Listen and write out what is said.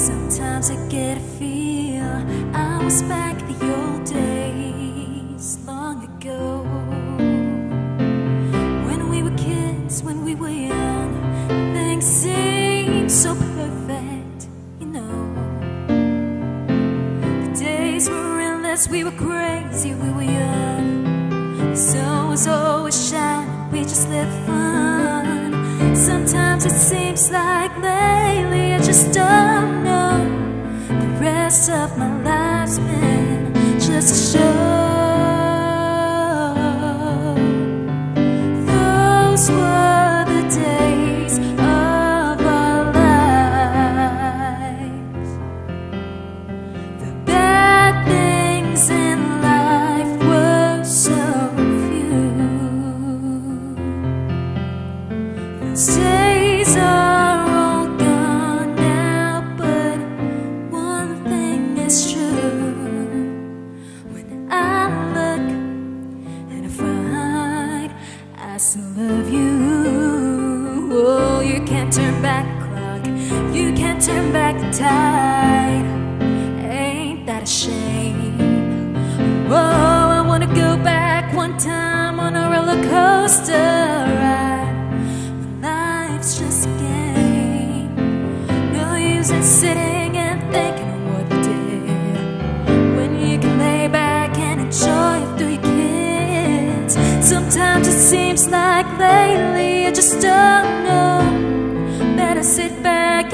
Sometimes I get a feel I was back the old days long ago. When we were kids, when we were young, things seemed so perfect, you know. The days were endless, we were crazy, we were young. Sun was always shining, we just lived fun. Sometimes it seems like lately I just don't know. The rest of my life's been just a show. Time oh, ain't that a shame? Oh i wanna go back one time on a roller coaster in sitting and thinking of what you did. When you can lay back and enjoy your kids. Sometimes it seems like lately I just don't know. Better sit back